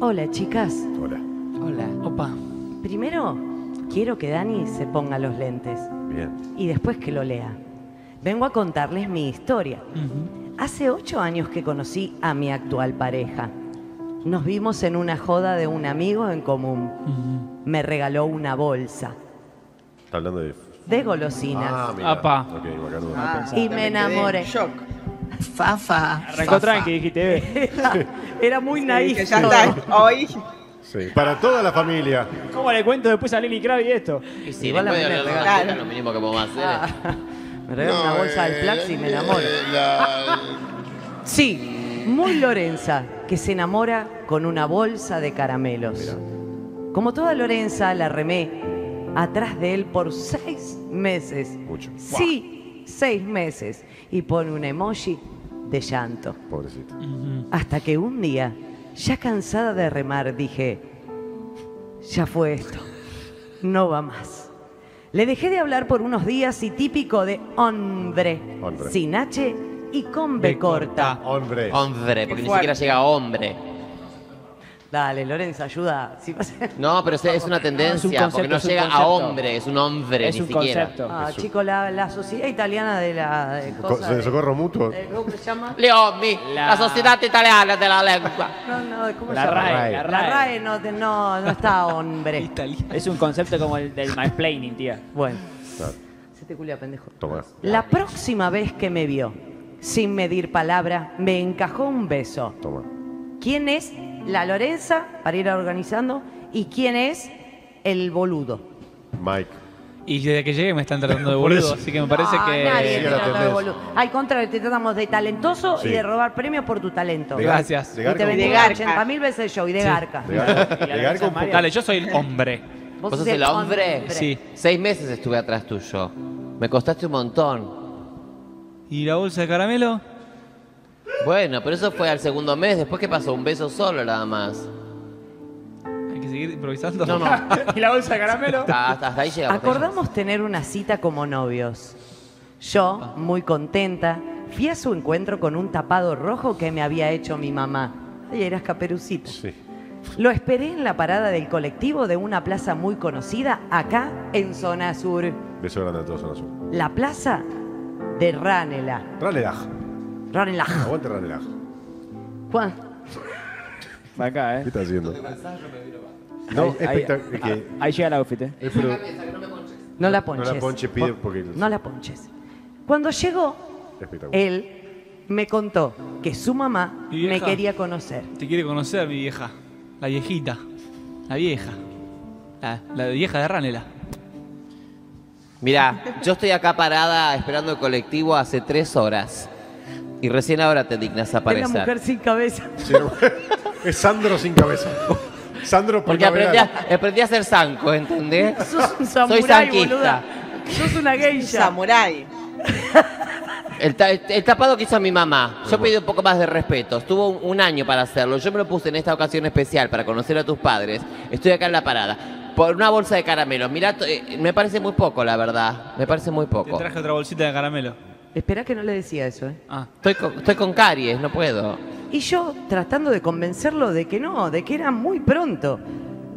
Hola, chicas. Hola. Hola. Opa. Primero, quiero que Dani se ponga los lentes Bien. y después que lo lea. Vengo a contarles mi historia. Hace ocho años que conocí a mi actual pareja. Nos vimos en una joda de un amigo en común. Me regaló una bolsa Está hablando de. de golosinas Ah, mira. Ah, Y me en enamoré. shock. Fafa. Arrancó tranqui, dijiste. eh. era, era muy Sí, naif. que ya está. Hoy. Sí. Para toda la familia. ¿Cómo le cuento después a Lenny Kravitz esto? Y si Igual a después mí de me hablar regalan. de lo mínimo que podemos hacer. Ah, me regaló una bolsa del Plax y me enamoro. Sí, muy Lorenza, que se enamora con una bolsa de caramelos. Como toda Lorenza, la remé atrás de él por seis meses. Mucho. Sí, seis meses. Y pone un emoji de llanto. Pobrecito. Hasta que un día, ya cansada de remar, dije, ya fue esto, no va más. Le dejé de hablar por unos días y típico de hombre, Hombre. sin H y con B B corta. corta. Hombre. Hombre, porque ni siquiera llega a hombre. Dale, Lorenza, ayuda. Si No, pero es- es una tendencia, concepto, porque no es un llega a concepto. hombre, es un hombre, Es ni un siquiera. concepto. Ah, chico, la, la sociedad italiana de la... De Co- ¿De de- socorro mutuo? de- ¿Cómo se llama? Leomi, La- la... sociedad italiana de la lengua. No, no, ¿cómo La se llama? RAE, La la RAE, RAE. no, te- no, no está hombre. Es un concepto como el del mansplaining, tía. Bueno, Claro. se te culia, pendejo. Toma. La próxima vez que me vio, sin medir palabra, me encajó un beso. Toma. ¿Quién es la Lorenza, para ir organizando? ¿Y quién es el boludo? Mike. Y desde que llegué me están tratando de boludo, así que me parece Ah, que... nadie Sí, te trata de boludo. Al contrario, te tratamos de talentoso Sí. y de robar premios por tu talento. De y Gracias. De te garca. vendí De garca. 80 mil veces yo y de garca. De garca. Y De garca. Dale, yo soy el hombre. ¿Vos sos sos el hombre? Sí. Seis meses estuve atrás tuyo. Me costaste un montón. ¿Y la bolsa de caramelo? Bueno, pero eso fue al segundo mes. Después, ¿qué pasó? Un beso solo nada más. Hay que seguir improvisando. No, no. ¿Y la bolsa de caramelo? Hasta, hasta ahí llegamos. Acordamos tener una cita como novios. Yo, muy contenta, fui a su encuentro con un tapado rojo que me había hecho mi mamá. Ay, eras caperucita. Sí. Lo esperé en la parada del colectivo de una plaza muy conocida acá en Zona Sur. Beso grande a todos en azul. La plaza de Ranela. Ranelaj. Ranela. Aguante Ranelaj. Juan, Acá, ¿Qué eh. estás haciendo? No, Ahí- ahí- espectacular. Es que Ahí llega el outfit, eh. el pro- no la ponches. No la ponche, pide porque. No la ponches. Cuando llegó, Espectacular. él me contó que su mamá me vieja. quería conocer. Te quiere conocer, mi vieja. La viejita. La vieja. La, la vieja de Ranela. Mira, yo estoy acá parada esperando el colectivo hace tres horas. Y recién ahora te dignas a Es la mujer aparecer. sin cabeza. Sí, es Sandro sin cabeza. Sandro Porque aprendí a, aprendí a hacer zanco, ¿entendés? Sos un Soy samurái, zanquista. boluda. Sos una geisha. Samurai. El, ta- el tapado que hizo mi mamá. Yo pedí un poco más de respeto. Estuvo un, un año para hacerlo. Yo me lo puse en esta ocasión especial para conocer a tus padres. Estoy acá en la parada. Por una bolsa de caramelos. Mirá, eh, me parece muy poco, la verdad. Me parece muy Te poco. traje otra bolsita de caramelo. Espera que no le decía eso, ¿eh? Ah. Estoy con, estoy con caries, no puedo. Y yo tratando de convencerlo de que no, de que era muy pronto.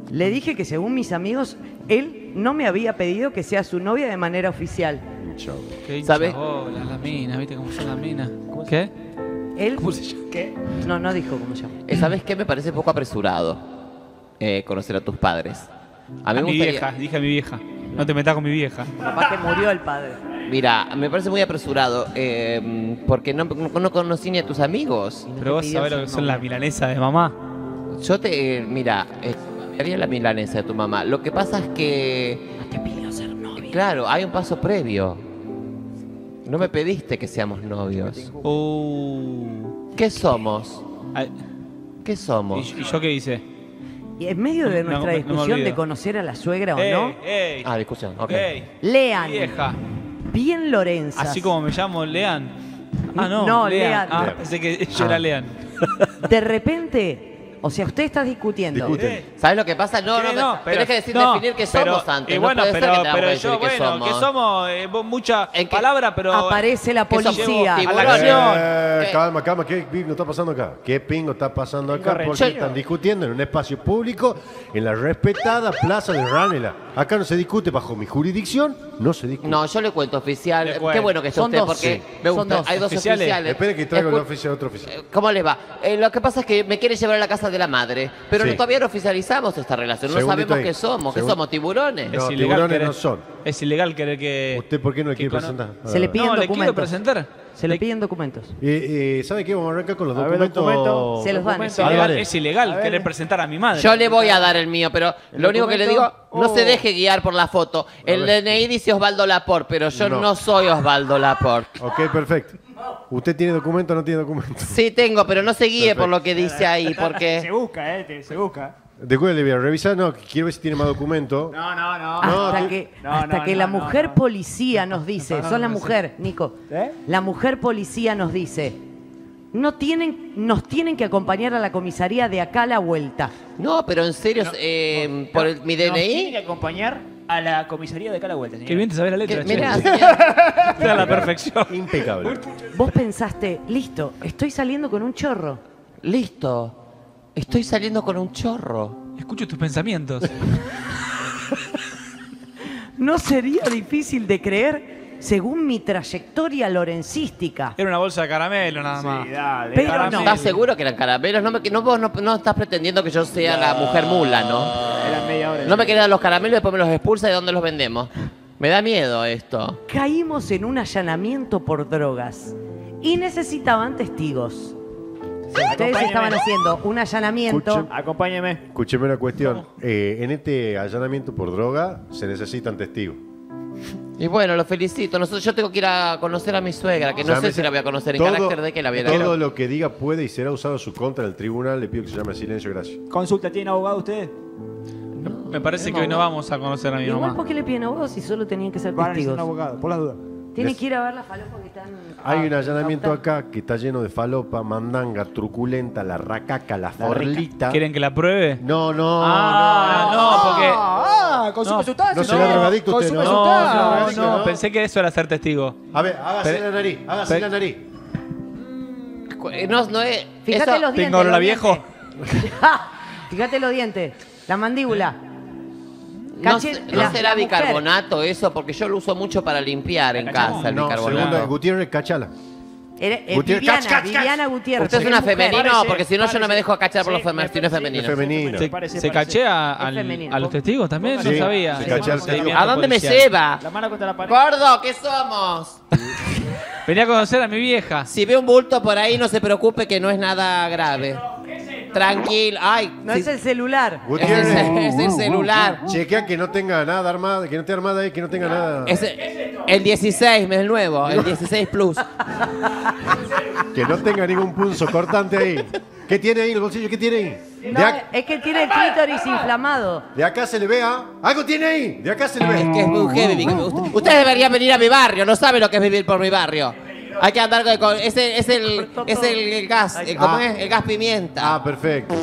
Le dije que según mis amigos, él no me había pedido que sea su novia de manera oficial. Chao. Qué hincha ¿Sabe? bolas, las minas, ¿viste cómo son las minas? ¿Qué? Él ¿Cómo se llama? ¿Qué? no, no dijo cómo se llama. Eh, ¿Sabes qué? Me parece poco apresurado eh, conocer a tus padres. A mí mi me gustaría... vieja, dije a mi vieja. No te metas con mi vieja. Capaz que murió el padre. Mira, me parece muy apresurado eh, porque no, no, no conocí ni a tus amigos. No Pero vos sabés lo que son las milanesas de mamá. Yo te, eh, mira, eh, haría la milanesa de tu mamá. Lo que pasa es que, No te pidió ser novia. claro, hay un paso previo. No me pediste que seamos novios. Uh. ¿Qué somos? Ay, ¿Qué somos? ¿Y, y yo qué hice? Y en medio de nuestra no discusión de conocer a la suegra o ¡Ey! no, ¡Ey! Ah, discusión, ok. ¡Ey! lean Vieja. Bien Lorenza. Así como me llamo Lean. Ah, no. No, Lean. Lean. Ah, pensé que yo Ah. era Lean. De repente O sea, usted está discutiendo. Discuten. ¿Sabes lo que pasa? No, ¿Qué? no, tenés que decir, no, definir qué pero- somos antes. Y no bueno, pero, pero yo, bueno, somos. que somos eh, vos mucha ¿En palabra, pero. Aparece la policía. A la acción. Eh, ¿Qué? calma, calma, ¿qué pingo está pasando acá? ¿Qué pingo está pasando acá? Porque están discutiendo en un espacio público en la respetada plaza de Ranela. Acá no se discute bajo mi jurisdicción, no se discute. No, yo le cuento oficial. Le Qué bueno que está Son usted dos. porque Sí. me Son gusta. dos. Hay dos Oficiales. oficiales. Espere que traigo Escu- el oficial, otro oficial. Eh, ¿Cómo le va? Eh, lo que pasa es que me quiere llevar a la casa de la madre, pero Sí. no- todavía no oficializamos esta relación. No Segundito sabemos ahí. qué somos. ¿Qué Segun- somos? ¿Tiburones? No, tiburones no son. Es ilegal querer que. ¿Usted por qué no le que quiere cono- presentar? Se le Ah. piden no, le quiero documentos. presentar. Se le piden documentos. Eh, eh, ¿Sabe qué? Vamos a arrancar con los A ver, documentos. documento. Se los dan. Ilegal-. Es ilegal A ver. querer presentar a mi madre. Yo le voy a dar el mío, pero lo único que le digo, documento? no se Oh. deje guiar por la foto. El ver. DNI dice Osvaldo Laporte, pero yo No. no, soy Osvaldo Laporte. Ok, perfecto. ¿Usted tiene documento o no tiene documento? Sí tengo, pero no se guíe Perfecto. por lo que dice ahí, porque... Se busca, eh, te- se busca. ¿De cuál le voy a revisar? No, quiero ver si tiene más documento. No, no, no. No, Hasta te- que, No, hasta no, que no, la no, mujer no. policía nos dice, son la mujer, Nico, ¿Eh? la mujer policía nos dice, no tienen, nos tienen que acompañar a la comisaría de acá a la vuelta. No, pero en serio, eh, por el- mi Nos tiene DNI... que acompañar a la comisaría de acá a la vuelta, señor. Qué bien te sabes la letra. Mirá, a la perfección. Impecable. Vos pensaste, listo, estoy saliendo con un chorro. listo. Estoy saliendo con un chorro. Escucho tus pensamientos. No sería difícil de creer según mi trayectoria lorencística. Era una bolsa de caramelo nada más. Sí, dale. Pero Caramelo. no. ¿Estás seguro que eran caramelos? No, me, no, vos no, no estás pretendiendo que yo sea la mujer mula, ¿no? Era media hora. No me quedan los caramelos y después me los expulsa y dónde los vendemos. Me da miedo esto. Caímos en un allanamiento por drogas y necesitaban testigos. Ustedes estaban haciendo un allanamiento. Acompáñeme. Escúcheme una cuestión. Eh, en este allanamiento por droga se necesitan testigos. Y bueno, lo felicito. Nosotros, yo tengo que ir a conocer a mi suegra, que no sé Llámese- si la voy a conocer. ¿En todo- carácter de que la voy a Todo lo que diga puede y será usado a su contra en el tribunal. Le pido que se llame silencio, gracias. Consulta, ¿tiene abogado usted? Me parece que hoy no vamos a conocer a mi Igual, mamá. ¿por qué le piden a vos si solo tenían que ser Para necesitar testigos? un abogado, por las dudas. Tienen Es- que ir a ver las falopas que están. Hay un allanamiento acá que está lleno de falopa, mandanga, truculenta, la racaca, la forlita. ¿Quieren que la pruebe? No, no, Ah, no, porque. Ah, consume No. sustancias. No será drogadicto usted, Consume ¿no? No, no, no, ¿no? pensé que eso era ser testigo. no. A ver, hágase la nariz, hágase la nariz. Eh, No, no es. Fíjate eso- los dientes. ¿Tengo olor a los viejo? Fíjate los dientes. La mandíbula. No, se- no la- será la mujer. bicarbonato eso, porque yo lo uso mucho para limpiar en casa, el No, bicarbonato. segunda, Gutiérrez, cachala. Era- eh, Gutiérrez, Viviana, cach, cach. Viviana Gutiérrez. Usted es una mujer. femenino, Parece, porque si no yo no me dejo cachar por Sí, los femenino, me si no es parece- femenino. ¿Se, parece, se al- femenino. a los testigos también? Sí, no sabía. se Sí, cachea al seguimiento testigo. ¿A dónde me lleva? La mano contra la pared. Gordo, ¿qué somos? Venía a conocer a mi vieja. Si ve un bulto por ahí, no se preocupe que no es nada grave. Tranquilo. Ay, No sí, es el celular. es Gutiérrez. el, es el celular. Chequea que no tenga nada armada, que no esté armada ahí, que no tenga nada. Es el, el 16, es el nuevo, el 16 Plus. Que no tenga ningún punzo cortante ahí. ¿Qué tiene ahí en el bolsillo? ¿Qué tiene ahí? No, De, ac- es que tiene el clítoris inflamado. de acá se le vea. Algo tiene ahí. De acá se le Es ve. que es muy heavy. Usted- Ustedes deberían venir a mi barrio, no sabe lo que es vivir por mi barrio. Hay que andar con... con- es, el, es, el, es el, el gas, el, ¿cómo Ah. es? El gas pimienta. Ah, perfecto.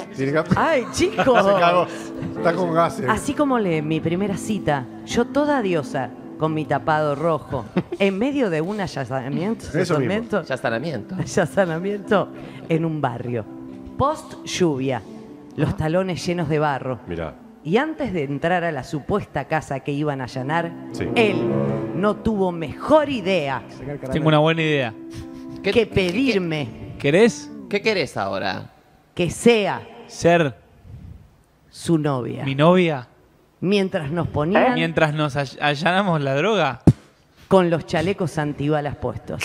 Ay, Se cagó. chicos. Está con gases. Así como le mi primera cita, yo toda diosa, con mi tapado rojo, en medio de un allanamiento, Eso mismo. allanamiento- allanamiento en un barrio. Post lluvia, los talones llenos de barro. Mirá. Y antes de entrar a la supuesta casa que iban a allanar, Sí. él no tuvo mejor idea Tengo una buena idea. ¿Qué- que pedirme ¿Querés ¿Qué querés ahora? que sea ser su novia. mi novia Mientras nos ponían mientras nos all- allanamos la droga? con los chalecos antibalas puestos.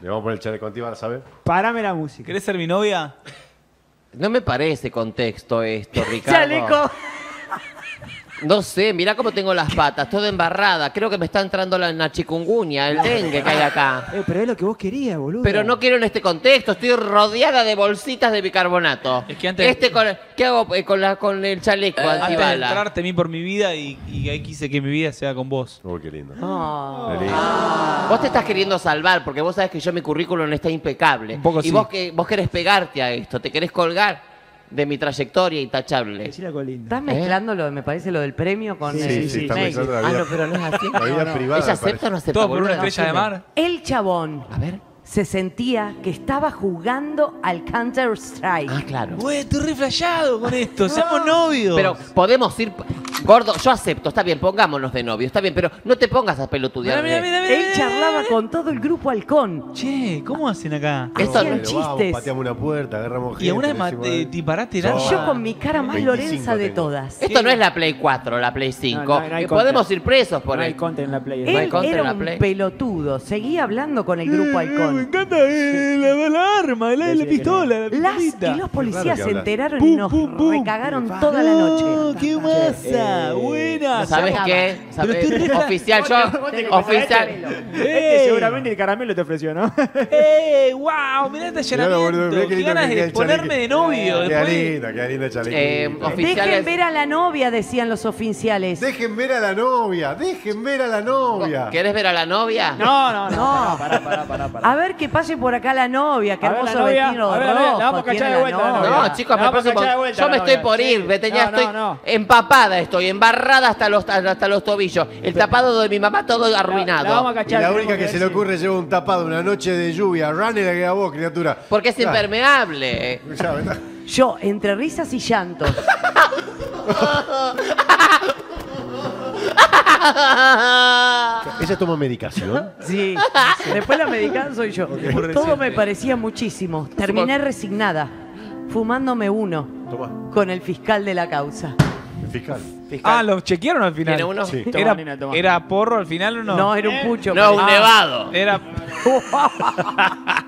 Le vamos a poner el chaleco antibalas, ¿sabes? Parame la música. ¿Querés ser mi novia? No me parece contexto esto, Ricardo. ¡Chaleco! No sé, mirá cómo tengo las patas, toda embarrada. Creo que me está entrando la, la chikungunya, el dengue que hay acá. Eh, pero es lo que vos querías, boludo. Pero no quiero en este contexto, estoy rodeada de bolsitas de bicarbonato. Es que antes- Este con, ¿Qué hago eh, con, la, con el chaleco Antes de antibala? entrar temí por mi vida y, y ahí quise que mi vida sea con vos. Uy, qué lindo. Oh. Qué lindo. Vos te estás queriendo salvar porque vos sabés que yo mi currículum está impecable. Un poco y sí. vos, que, vos querés pegarte a esto, te querés colgar de mi trayectoria intachable. Lindo. ¿Estás mezclando lo, me parece, lo del premio con Sí, el Sí, sí, está pensando la Ah, vida, no, pero no es así. la vida privada. ¿Ella me parece. acepta o no acepta? Todo por una estrella de mar. El chabón A ver. se sentía que estaba jugando al Counter-Strike. Ah, claro. Güey, estoy re con esto. Seamos novios. Pero podemos ir. Gordo, yo acepto, está bien, pongámonos de novio, está bien, pero no te pongas a pelotudear. Mira, mira, mira, mira. Él charlaba con todo el grupo halcón. Che, ¿cómo hacen acá? Esto no- vamos, chistes. pateamos una puerta, agarramos gente. Y alguna vez te paraste No. alma. Yo con mi cara más 25 Lorenza de tengo. todas. Esto no es la Play 4, la Play 5. No, no, no podemos ir presos por no hay él. content en la play. no hay Él contra en era la un Play. pelotudo. Seguía hablando con el grupo Me halcón. encanta eh, la, la arma, la, pistola, la Las y los policías se enteraron y nos recagaron toda la noche. ¡Qué masa! Eh, ¡Buena! ¿Sabes qué? ¿Sabes? estoy re- Oficial, yo. Oficial. Este seguramente el caramelo te ofreció, ¿no? ¡Eh! ¡Wow! Mirá este Mirá allanamiento. mirá qué ¡Qué lindo ganas que queda de el ponerme chaleco. de novio! Qué después. linda, qué linda chalequita. Eh, oficial- Dejen ver a la novia, decían los oficiales. Dejen ver a la novia, dejen ver a la novia. ¿Querés ver a la novia? No, no, no. No. Pará, pará, pará, pará. A ver que pase por acá la novia, qué A ver la hermoso novia, vestido a ver la rojo vamos a tiene cachar de la vuelta la novia. novia. No, chicos, No, me vamos a parece cachar de vuelta yo la me estoy por ir, Sí. tenía, No, no, estoy no. empapada, estoy embarrada hasta los, hasta los tobillos. El tapado de mi mamá todo La- arruinado. la vamos a Y cachar. la tenemos única que se le ocurre lleva un tapado una noche de lluvia. Rane la queda vos, criatura. Porque es impermeable. Yo, entre risas y llantos, ¿Ella toma medicación? sí, después la medicada soy yo. Todo me parecía muchísimo. Terminé resignada, fumándome uno Toma, con el fiscal de la causa. el fiscal. Ah, ¿lo chequearon al final? ¿Tiene uno? Sí. Toma, ¿Era, nena, toma. ¿Era porro al final o no? No, era un pucho. No, un parecía. nevado. Era...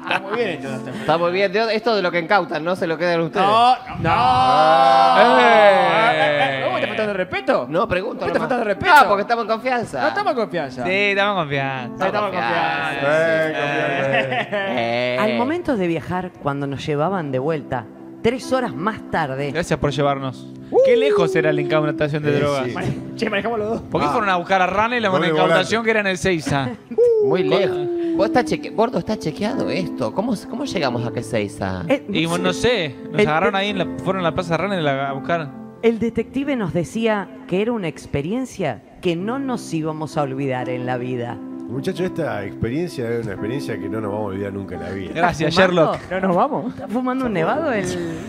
Está muy bien entonces. Está muy bien. Esto de lo que incautan, no se lo quedan ustedes. No, no. ¡Eh! ¿Cómo te faltando de respeto? No, pregunto. ¿Qué te nomás. falta de respeto? No, porque estamos en confianza. No estamos en confianza. Sí, estamos confianza. Estamos en confianza. Eh, Eh. Al momento de viajar, cuando nos llevaban de vuelta, tres horas más tarde, Gracias por llevarnos. ¿Qué lejos era la incautación de Eh, drogas? sí. Che, manejamos los dos. ¿Por qué fueron a buscar a Rane la Doble incautación volante. que era en el Seiza? Muy lejos. Vos está cheque... Gordo, está chequeado esto. ¿Cómo, cómo llegamos a que Seiza? eh, Y no sé, nos El- agarraron ahí, en la, fueron a la Plaza Rane a buscar. el detective nos decía que era una experiencia que no nos íbamos a olvidar en la vida. Muchacho, esta experiencia es una experiencia que no nos vamos a olvidar nunca en la vida. Gracias, fumando? Sherlock. ¿No nos vamos? ¿Está fumando un nevado? El...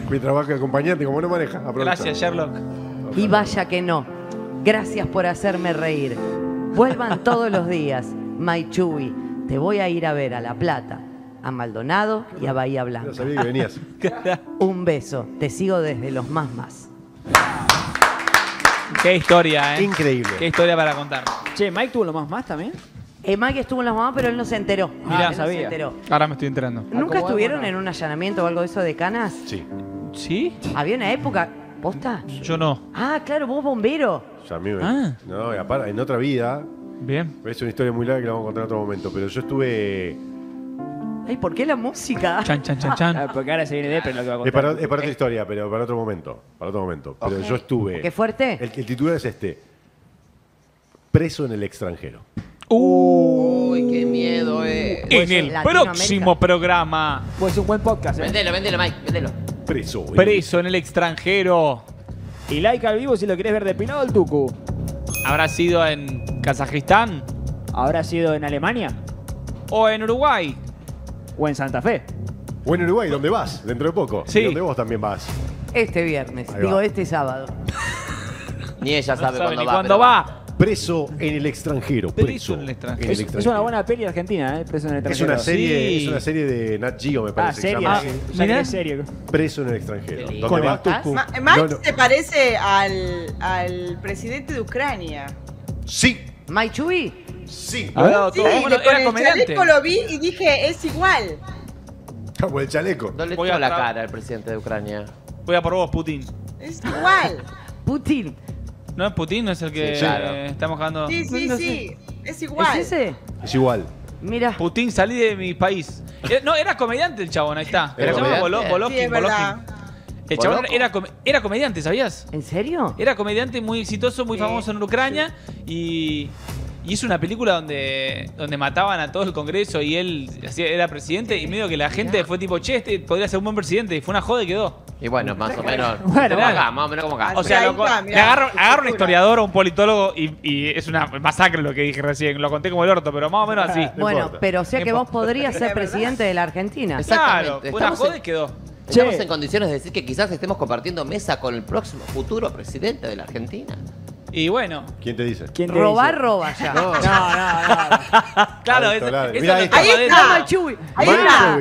Mi trabajo de acompañante, como no maneja, aprovecha. Gracias, Sherlock. Y vaya que no. Gracias por hacerme reír. Vuelvan todos los días. Maichubi, te voy a ir a ver a La Plata, a Maldonado y a Bahía No Blanca. sabía que venías. Un beso. Te sigo desde los más más. Qué historia, ¿eh? Increíble. Qué historia para contar. Che, Mike tuvo lo más más también. Eh, Mike estuvo en las mamás, pero él no se enteró. Mirá, Él no sabía. se enteró. Ahora me estoy enterando. ¿Nunca estuvieron en un allanamiento o algo de eso de canas? Sí. ¿Sí? Había una época. ¿Posta? Yo no. Ah, claro, vos bombero. O sea, a mí me- Ah. No, y aparte, en otra vida, Bien. es una historia muy larga que la vamos a contar en otro momento, pero yo estuve... Ay, ¿por qué la música? Chan, chan, chan, chan. Ah, porque ahora se viene Depre lo que va a Es contar. para, es para otra historia, pero para otro momento. Para otro momento. Pero yo estuve... ¿Qué fuerte? El, el titular es este. Preso en el extranjero. Uy, qué miedo, eh. En el Latinoamérica. próximo programa, Pues un buen podcast, ¿eh? Vendelo, vendelo, Mike, vendelo. Preso. en- preso en el extranjero. Y like al vivo si lo querés ver depilado el tucu. ¿Habrá sido en Kazajistán ¿Habrá sido en Alemania o en Uruguay? o en Santa Fe? O en Uruguay, ¿dónde vas? Dentro de poco. Sí. Y donde vos también vas. Este viernes. Ahí Digo, va. este sábado. Ni ella No sabe sabe cuándo va. cuándo va. Preso en el extranjero. Preso Preso, en el extranjero. Es, es una buena peli argentina, ¿eh? Preso en el Es extranjero. una serie, Sí. es una serie de Nat Geo, me Ah, parece. que se serio. llama Ah, así. Mirá. es serio. Preso en el extranjero. ¿Dónde Con va? el tucu. Ma- Mike No, no. se parece al, al presidente de Ucrania. Sí, Maichubi. sí. Ha hablado Sí, todo. le- con era el comediante. chaleco lo vi y dije, es igual. Como el chaleco. No le Voy echó a la tra- cara al presidente de Ucrania. Voy a por vos, Putin. Es igual. Putin. ¿No es Putin? ¿No es el que Sí, claro. eh, estamos jugando? Sí, sí, No sé. sí. Es igual. ¿Es ese? Es igual. Mira. Putin, salí de mi país. Eh, No, era comediante el chabón, ahí está. Era Se comediante. Bolo- Sí, Bolokin, es verdad. Bolokin. El chabón ¿Boloco? era, come- era comediante, ¿sabías? ¿En serio? Era comediante muy exitoso, muy Sí. famoso en Ucrania y, y hizo una película donde, donde mataban a todo el Congreso y él hacía- era presidente y medio que la gente fue tipo, che, este podría ser un buen presidente y fue una joda y quedó. Y bueno, más o menos. Bueno, como acá, más o menos como acá. O sea, ahí está, mirá, agarro un historiador o un politólogo y, y es una masacre lo que dije recién. Lo conté como el orto, pero más o menos así. No bueno, pero o sea que vos podrías ser Es presidente de la Argentina. Exactamente. Claro, fue una Estamos joda en- y quedó. Estamos Che. en condiciones de decir que quizás estemos compartiendo mesa con el próximo futuro presidente de la Argentina. Y bueno, ¿Quién te dice? ¿Quién te Robar, dice? roba ya. No, No, no, no. claro, Alto eso, eso Mirá esta. Ahí está. Chuy. Ahí está.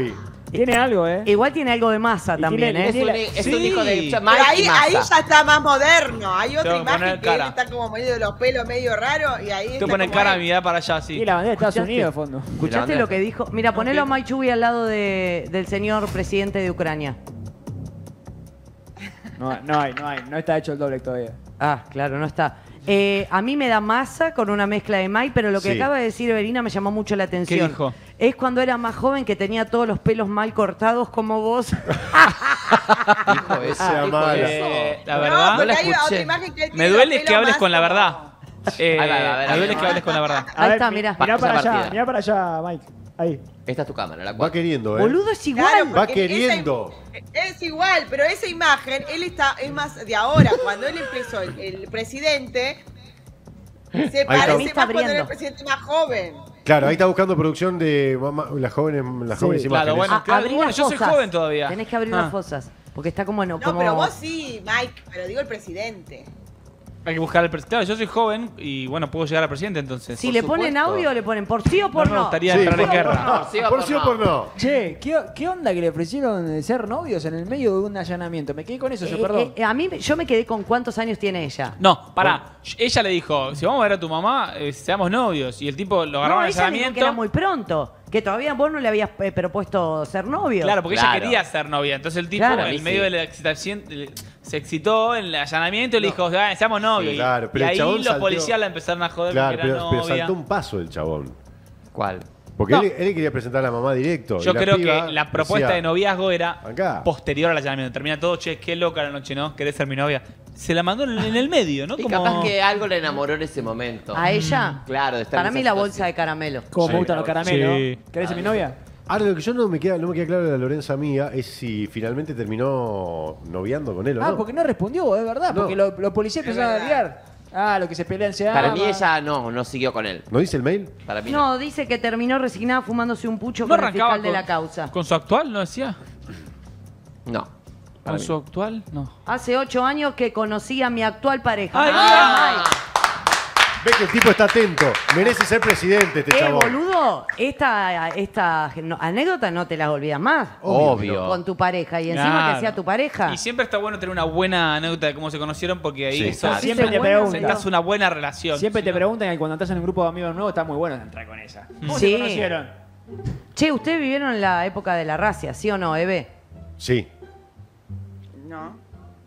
Tiene algo, ¿eh? Igual tiene algo de masa Y también, tiene- ¿eh? Es un, es Sí. un hijo de Pero ahí, ahí ya está más moderno. Hay otra imagen que él cara. está como medio de los pelos medio raro y ahí Te está ponen como cara mirar para allá, sí. Y la bandera de Estados. Unidos, de fondo. ¿Escuchaste lo que dijo? Mira, ponelo a Chuy al lado de- del señor presidente de Ucrania. No, no hay, no hay. No está hecho el doble todavía. Ah, claro, no está. Eh, a mí me da masa con una mezcla de Mike, pero lo que Sí. acaba de decir Everina me llamó mucho la atención. dijo? Es cuando era más joven que tenía todos los pelos mal cortados como vos. Mala. de eso. Eh, la No, verdad, la escuché. que me duele que hables con la verdad. Eh, a ver, me duele que hables con la verdad. Ahí está, mirá. Mirá para allá, mirá para allá, Mike. Ahí. Esta es tu cámara, la Va cual. queriendo, ¿eh? Boludo es igual. Claro, Va queriendo. esa- es igual, pero esa imagen, él está, es más de ahora, cuando él empezó el, el presidente, se está. parece Está más cuando era el presidente más joven. Claro, ahí está buscando producción de mamá- las jóvenes, las Sí, jóvenes claro, imágenes. bueno. A- claro, abrí bueno, las yo soy fosas. joven todavía. Tenés que abrir Ah. las fosas. Porque está como... No, No, como... pero vos sí, Mike, pero digo el presidente. Hay que buscar al presidente. Claro, yo soy joven y bueno, puedo llegar a presidente entonces. Si Por le ponen supuesto. audio, le ponen por sí o no por me no. gustaría Sí, entrar en por- guerra. No, sí o por sí o por no. Che, ¿qué, ¿qué onda que le ofrecieron ser novios en el medio de un allanamiento? Me quedé con eso, yo, Eh, perdón. eh, a mí, yo me quedé con cuántos años tiene ella. No, pará. Ella le dijo, si vamos a ver a tu mamá, eh, seamos novios. Y el tipo lo agarró No, en ella dijo allanamiento. que era muy pronto. Que todavía vos no le habías eh, propuesto ser novio. Claro, porque Claro. ella quería ser novia. Entonces el tipo, Claro. A mí en medio sí. de la excitación, se excitó en el allanamiento y le dijo, "Ah, seamos novios. Sí, Y- claro, pero y el ahí chabón los saltó- policías la empezaron a joder Claro, porque era pero, pero novia. saltó un paso el chabón. ¿Cuál? Porque No. él, él quería presentar a la mamá directo. Yo creo que la propuesta decía, de noviazgo era Acá. posterior al allanamiento. Termina todo, che, qué loca la noche, ¿no? ¿Querés ser mi novia? Se la mandó en, en el medio, ¿no? Y Como... capaz que algo le enamoró en ese momento. A ella. Claro, de estar Para en mí esa la bolsa de caramelo. Como Sí. me gustan los caramelos. Sí. ¿Querés ser mi novia? Ahora lo que yo no me queda, no me queda claro de la Lorenza mía es si finalmente terminó noviando con él o Ah, no. porque no respondió, es verdad. No. Porque lo- los policías Es empezaron a verdad. ligar. Ah, lo que se pelean se Para ama. mí ella no, no siguió con él. ¿No dice el mail? Para mí no. No, dice que terminó resignada fumándose un pucho ¿No con el fiscal de la causa. con su actual, no decía? No. Para ¿Con mí su actual? No. Hace ocho años que conocí a mi actual pareja. Ay, Ah, Ve que el tipo está atento. Merece ser presidente este Eh, chabón. boludo, esta, esta no- anécdota no te las olvidas más. Obvio. Con tu pareja. Y encima Claro. que sea tu pareja. Y siempre está bueno tener una buena anécdota de cómo se conocieron porque ahí Sí, claro. Siempre te preguntan. sentás una buena relación. Siempre Si te preguntan y cuando estás en un grupo de amigos nuevos está muy bueno entrar con esa. ¿Cómo Sí. se conocieron? Che, ¿ustedes vivieron en la época de la racia, sí o no, Eve? Sí. No.